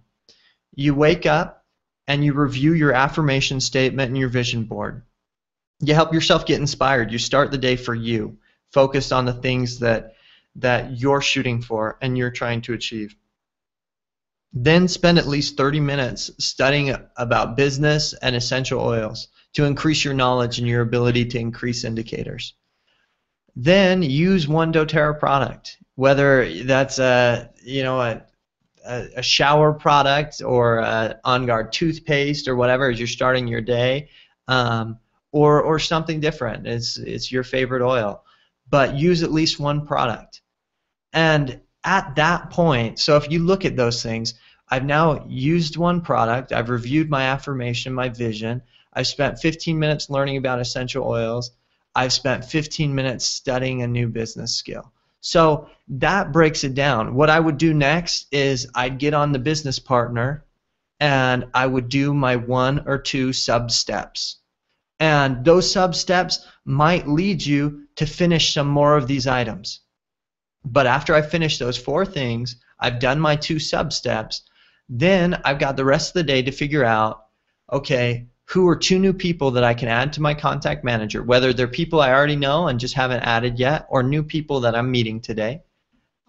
[SPEAKER 1] You wake up and you review your affirmation statement and your vision board. You help yourself get inspired. You start the day for you, focused on the things that that you're shooting for and you're trying to achieve. Then spend at least 30 minutes studying about business and essential oils to increase your knowledge and your ability to increase indicators. Then use one doTERRA product, whether that's a you know a, a, shower product or On Guard toothpaste or whatever as you're starting your day, um, or or something different. It's it's your favorite oil, but use at least one product. And at that point, so if you look at those things, I've now used one product, I've reviewed my affirmation, my vision, I've spent 15 minutes learning about essential oils, I've spent 15 minutes studying a new business skill. So that breaks it down. What I would do next is I'd get on the business partner and I would do my one or two sub steps. And those sub steps might lead you to finish some more of these items. But after I finish those four things, I've done my two sub steps. Then I've got the rest of the day to figure out, okay, who are two new people that I can add to my contact manager, whether they're people I already know and just haven't added yet, or new people that I'm meeting today.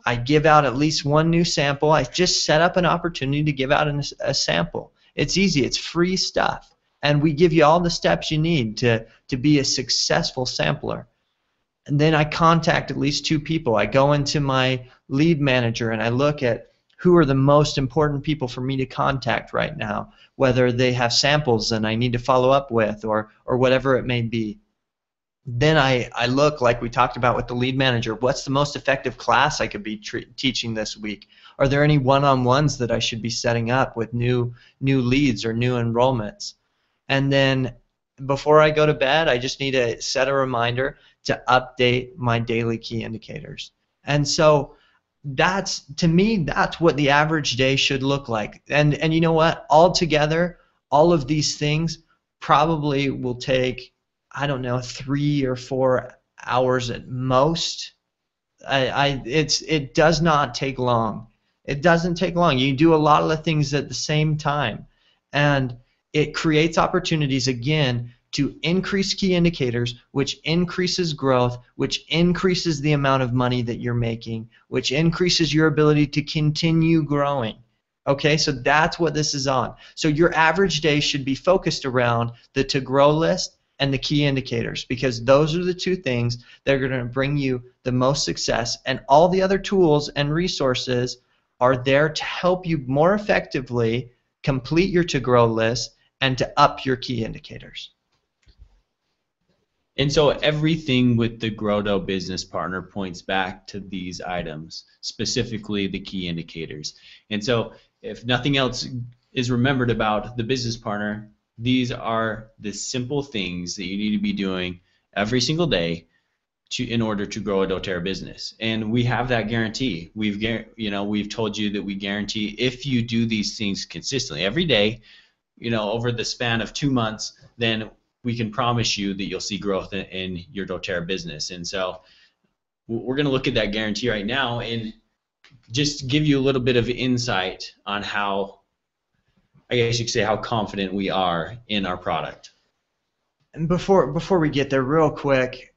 [SPEAKER 1] I give out at least one new sample. I just set up an opportunity to give out an, a sample. It's easy. It's free stuff. And we give you all the steps you need to, to be a successful sampler and then I contact at least two people. I go into my lead manager and I look at who are the most important people for me to contact right now, whether they have samples and I need to follow up with or, or whatever it may be. Then I, I look, like we talked about with the lead manager, what's the most effective class I could be tre- teaching this week? Are there any one-on-ones that I should be setting up with new new leads or new enrollments? And then before I go to bed, I just need to set a reminder to update my daily key indicators. And so that's to me that's what the average day should look like. And and you know what? All together, all of these things probably will take I don't know, 3 or 4 hours at most. I, I it's it does not take long. It doesn't take long. You do a lot of the things at the same time. And it creates opportunities again to increase key indicators, which increases growth, which increases the amount of money that you're making, which increases your ability to continue growing. Okay, so that's what this is on. So your average day should be focused around the to grow list and the key indicators because those are the two things that are going to bring you the most success. And all the other tools and resources are there to help you more effectively complete your to grow list and to up your key indicators.
[SPEAKER 2] And so everything with the Grow dō business partner points back to these items, specifically the key indicators. And so if nothing else is remembered about the business partner, these are the simple things that you need to be doing every single day to in order to grow a doTERRA business. And we have that guarantee. We've you know, we've told you that we guarantee if you do these things consistently every day, you know, over the span of 2 months, then we can promise you that you'll see growth in, in your doTERRA business. And so we're going to look at that guarantee right now and just give you a little bit of insight on how, I guess you could say, how confident we are in our product.
[SPEAKER 1] And before before we get there, real quick,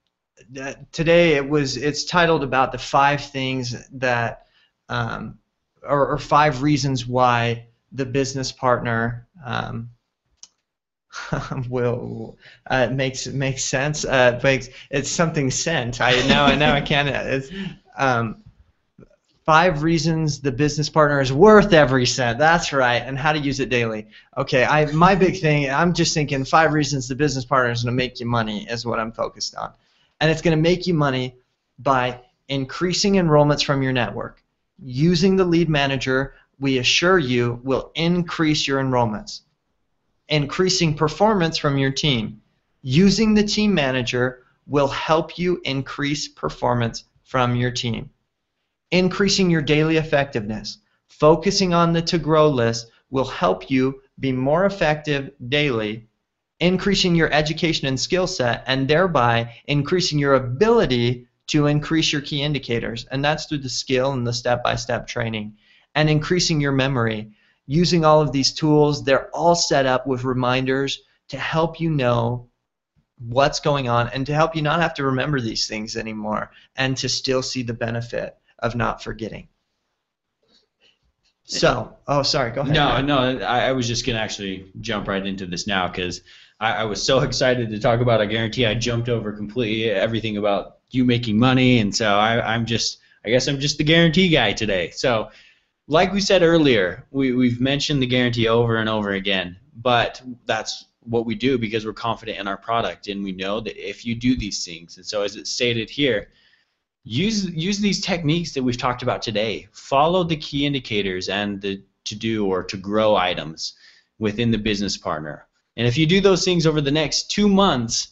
[SPEAKER 1] today it was it's titled about the five things that, um, or, or five reasons why the business partner um, will uh, makes makes sense. Uh, makes it's something sent. I know. I know. I can't. It's, um, five reasons the business partner is worth every cent. That's right. And how to use it daily. Okay. I my big thing. I'm just thinking five reasons the business partner is going to make you money is what I'm focused on, and it's going to make you money by increasing enrollments from your network. Using the lead manager, we assure you, will increase your enrollments increasing performance from your team. Using the team manager will help you increase performance from your team. Increasing your daily effectiveness. Focusing on the to grow list will help you be more effective daily, increasing your education and skill set, and thereby increasing your ability to increase your key indicators. And that's through the skill and the step by step training. And increasing your memory using all of these tools. They're all set up with reminders to help you know what's going on and to help you not have to remember these things anymore and to still see the benefit of not forgetting. So, oh, sorry, go ahead.
[SPEAKER 2] No, no, I, I was just going to actually jump right into this now because I, I, was so excited to talk about a guarantee. I jumped over completely everything about you making money. And so I, I'm just, I guess I'm just the guarantee guy today. So like we said earlier, we, we've mentioned the guarantee over and over again, but that's what we do because we're confident in our product and we know that if you do these things, and so as it's stated here, use use these techniques that we've talked about today. Follow the key indicators and the to do or to grow items within the business partner. And if you do those things over the next two months,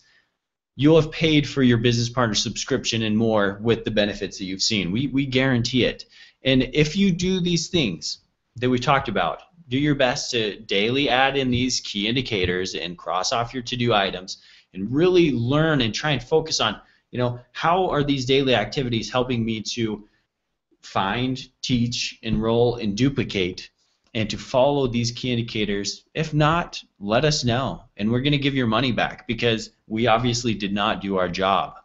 [SPEAKER 2] you'll have paid for your business partner subscription and more with the benefits that you've seen. We, we guarantee it. And if you do these things that we talked about, do your best to daily add in these key indicators and cross off your to-do items and really learn and try and focus on, you know, how are these daily activities helping me to find, teach, enroll, and duplicate and to follow these key indicators. If not, let us know, and we're going to give your money back because we obviously did not do our job.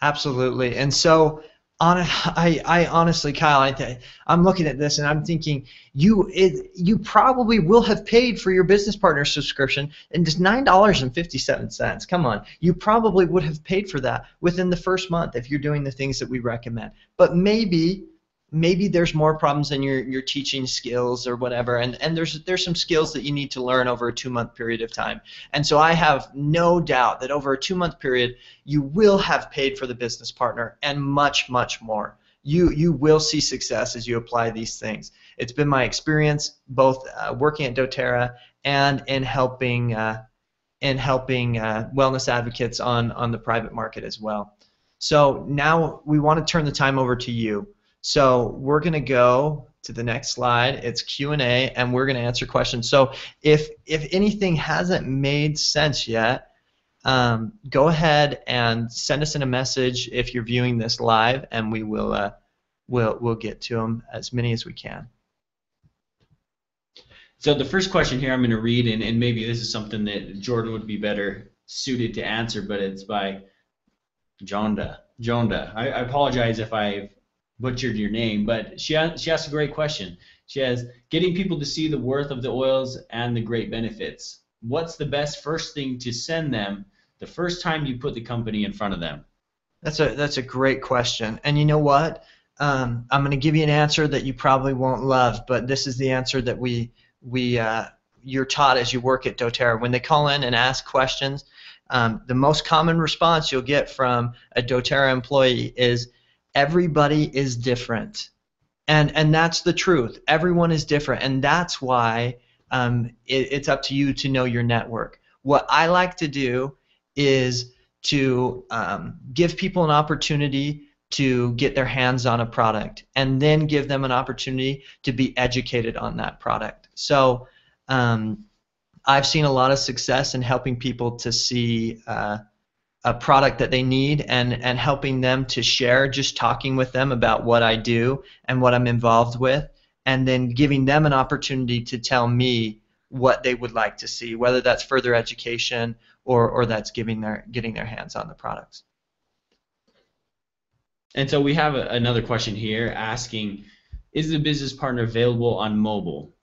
[SPEAKER 1] Absolutely. And so on I, I honestly, Kyle, I I'm looking at this and I'm thinking you it, you probably will have paid for your business partner subscription and just nine dollars and fifty seven cents. Come on, you probably would have paid for that within the first month if you're doing the things that we recommend. But maybe maybe there's more problems in your, your teaching skills or whatever. And, and there's there's some skills that you need to learn over a two month period of time. And so i have no doubt that over a two month period you will have paid for the business partner and much much more. You you will see success as you apply these things. It's been my experience both uh, working at doTERRA and in helping uh, in helping uh, wellness advocates on on the private market as well. So now we want to turn the time over to you so we're going to go to the next slide. It's Q&A, and we're going to answer questions. So if, if anything hasn't made sense yet, um, go ahead and send us in a message if you're viewing this live, and we will uh, we'll, we'll get to them as many as we can.
[SPEAKER 2] So the first question here I'm going to read, and, and maybe this is something that Jordan would be better suited to answer, but it's by Jonda. Jonda. I, I apologize if I've butchered your name, but she she asked a great question. She has getting people to see the worth of the oils and the great benefits. What's the best first thing to send them the first time you put the company in front of them?
[SPEAKER 1] That's a that's a great question, and you know what? Um, I'm going to give you an answer that you probably won't love, but this is the answer that we we uh, you're taught as you work at doTERRA. When they call in and ask questions, um, the most common response you'll get from a doTERRA employee is everybody is different. And and that's the truth. Everyone is different. And that's why um, it, it's up to you to know your network. What i like to do is to um, give people an opportunity to get their hands on a product and then give them an opportunity to be educated on that product. So um, i've seen a lot of success in helping people to see uh, a product that they need and and helping them to share just talking with them about what I do and what I'm involved with and then giving them an opportunity to tell me what they would like to see whether that's further education or or that's giving their getting their hands on the products.
[SPEAKER 2] And so we have a, another question here asking is the business partner available on mobile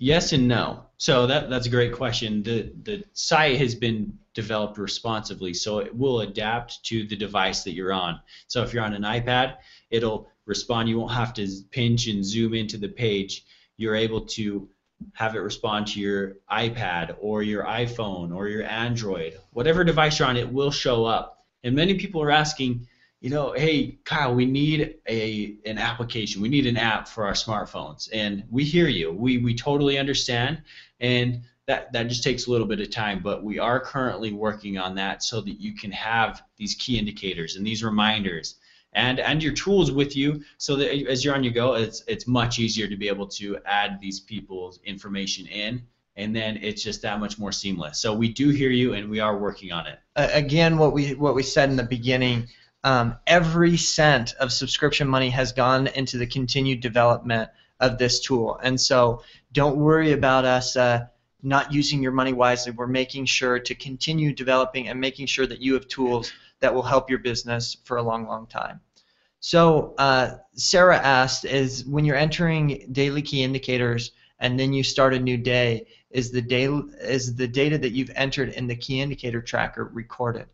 [SPEAKER 2] yes and no so that that's a great question. The the site has been developed responsively, so it will adapt to the device that you're on. So if you're on an iPad, it'll respond. You won't have to pinch and zoom into the page. You're able to have it respond to your iPad or your iPhone or your Android, whatever device you're on, it will show up. And many people are asking, you know, hey Kyle, we need a an application. We need an app for our smartphones, and we hear you. We we totally understand, and that that just takes a little bit of time. But we are currently working on that so that you can have these key indicators and these reminders. And, and your tools with you so that as you're on your go it's it's much easier to be able to add these people's information in and then it's just that much more seamless. So we do hear you, and we are working on it.
[SPEAKER 1] Uh, again, what we what we said in the beginning, um, every cent of subscription money has gone into the continued development of this tool. And so don't worry about us uh, not using your money wisely. We're making sure to continue developing and making sure that you have tools that will help your business for a long, long time. So uh, Sarah asked, is when you're entering daily key indicators and then you start a new day, is the day is the data that you've entered in the key indicator tracker recorded?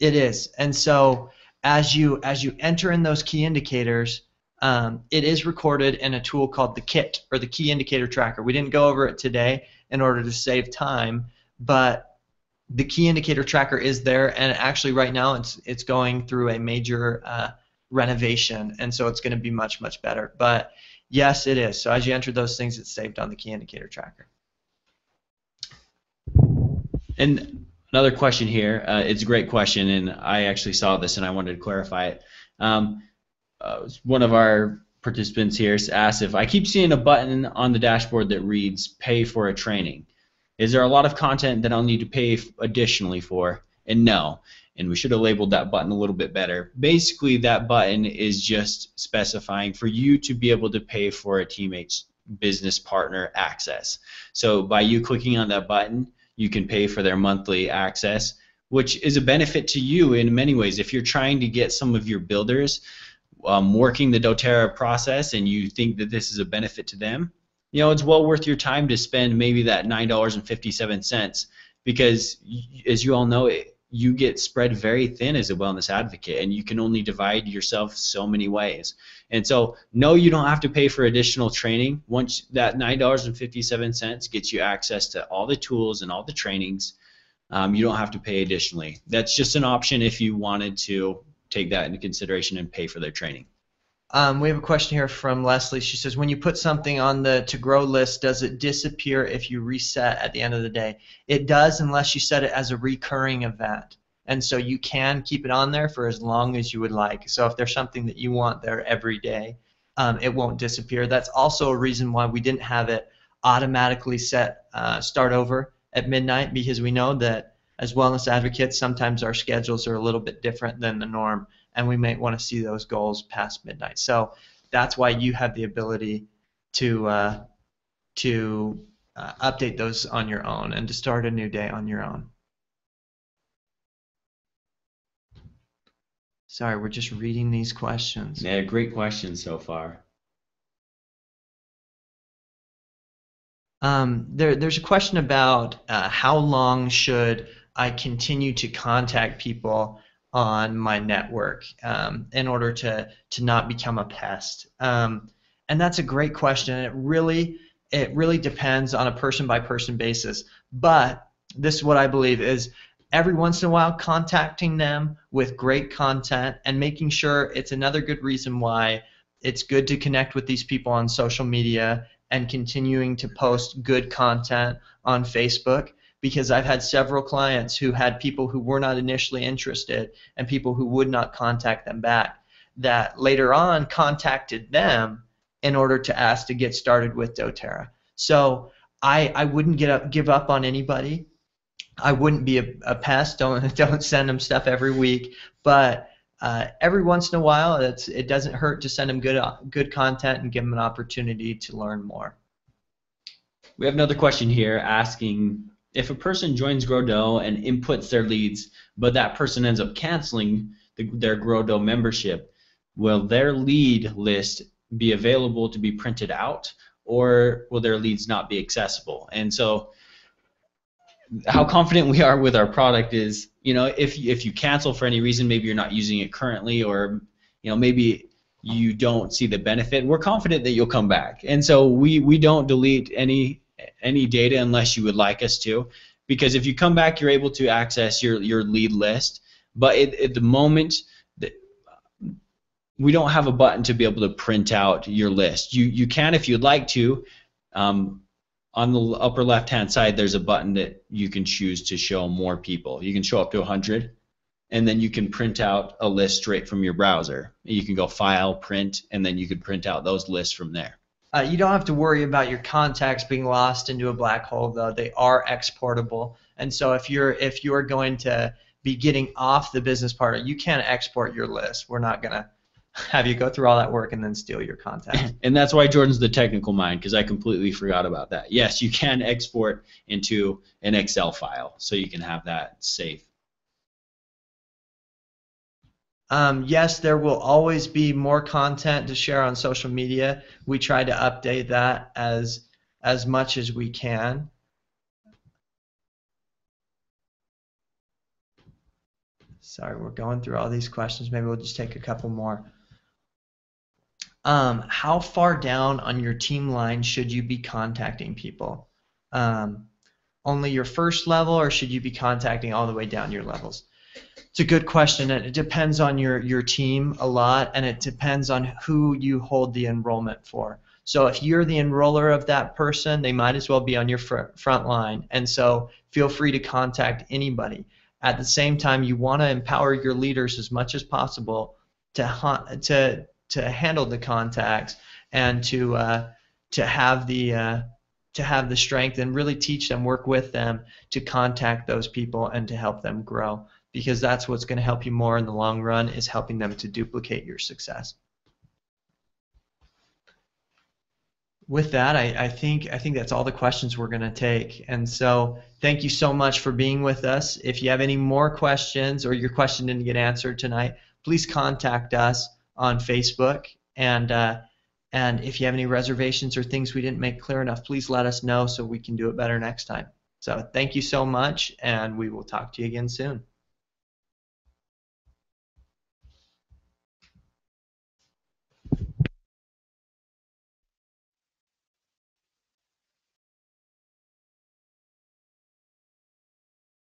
[SPEAKER 1] It is, and so as you as you enter in those key indicators, um, it is recorded in a tool called the KIT or the Key Indicator Tracker. We didn't go over it today in order to save time, but the Key Indicator Tracker is there, and actually right now it's it's going through a major uh, renovation, and so it's going to be much much better. But yes, it is. So as you enter those things, it's saved on the Key Indicator Tracker.
[SPEAKER 2] And Another question here. Uh, it's a great question, and I actually saw this and I wanted to clarify it. Um, uh, one of our participants here asked if I keep seeing a button on the dashboard that reads "Pay for a training." Is there a lot of content that I'll need to pay additionally for? And no. And we should have labeled that button a little bit better. Basically, that button is just specifying for you to be able to pay for a teammate's business partner access. So by you clicking on that button, you can pay for their monthly access, which is a benefit to you in many ways. If you're trying to get some of your builders um, working the doTERRA process and you think that this is a benefit to them, you know, it's well worth your time to spend maybe that $9.57 because, as you all know, it, you get spread very thin as a wellness advocate and you can only divide yourself so many ways. And so no you don't have to pay for additional training. Once that $9.57 gets you access to all the tools and all the trainings, um, you don't have to pay additionally. That's just an option if you wanted to take that into consideration and pay for their training.
[SPEAKER 1] Um, we have a question here from Leslie. She says, when you put something on the to grow list, does it disappear if you reset at the end of the day? It does unless you set it as a recurring event. And so you can keep it on there for as long as you would like. So if there's something that you want there every day, um, it won't disappear. That's also a reason why we didn't have it automatically set uh, start over at midnight because we know that as wellness advocates, sometimes our schedules are a little bit different than the norm and we might want to see those goals past midnight. So that's why you have the ability to uh, to uh, update those on your own and to start a new day on your own. Sorry, we're just reading these questions.
[SPEAKER 2] Yeah, great questions so far.
[SPEAKER 1] Um, there, there's a question about uh, how long should I continue to contact people on my network um, in order to to not become a pest? Um, and that's a great question. It really it really depends on a person by person basis. But this is what I believe is every once in a while contacting them with great content and making sure it's another good reason why it's good to connect with these people on social media and continuing to post good content on Facebook because I've had several clients who had people who were not initially interested and people who would not contact them back that later on contacted them in order to ask to get started with doTERRA. So I, I wouldn't get up, give up on anybody. I wouldn't be a, a pest. Don't don't send them stuff every week. But uh, every once in a while, it doesn't hurt to send them good good content and give them an opportunity to learn more.
[SPEAKER 2] We have another question here asking if a person joins Grow dō and inputs their leads, but that person ends up canceling the, their Grow dō membership, will their lead list be available to be printed out, or will their leads not be accessible? And so, how confident we are with our product is, you know, if if you cancel for any reason, maybe you're not using it currently, or you know, maybe you don't see the benefit. We're confident that you'll come back, and so we we don't delete any any data unless you would like us to, because if you come back, you're able to access your your lead list. But at, at the moment, we don't have a button to be able to print out your list. You you can if you'd like to. Um, on the upper left hand side, there's a button that you can choose to show more people. You can show up to 100, and then you can print out a list straight from your browser. You can go File, Print, and then you can print out those lists from there.
[SPEAKER 1] Uh, you don't have to worry about your contacts being lost into a black hole, though. They are exportable, and so if you're if you're going to be getting off the business partner, you can export your list. We're not gonna have you go through all that work and then steal your contacts.
[SPEAKER 2] and that's why Jordan's the technical mind because I completely forgot about that. Yes, you can export into an Excel file, so you can have that safe.
[SPEAKER 1] Um, yes, there will always be more content to share on social media. We try to update that as as much as we can. Sorry, we're going through all these questions. Maybe we'll just take a couple more. Um, how far down on your team line should you be contacting people? Um, only your first level, or should you be contacting all the way down your levels? It's a good question. And it depends on your, your team a lot, and it depends on who you hold the enrollment for. So if you're the enroller of that person, they might as well be on your fr- front line. And so feel free to contact anybody. At the same time, you want to empower your leaders as much as possible to ha- to to handle the contacts and to uh, to have the uh, to have the strength and really teach them, work with them to contact those people and to help them grow because that's what's going to help you more in the long run is helping them to duplicate your success. With that, I, I think I think that's all the questions we're going to take. And so, thank you so much for being with us. If you have any more questions or your question didn't get answered tonight, please contact us on Facebook. And uh, and if you have any reservations or things we didn't make clear enough, please let us know so we can do it better next time. So, thank you so much, and we will talk to you again soon.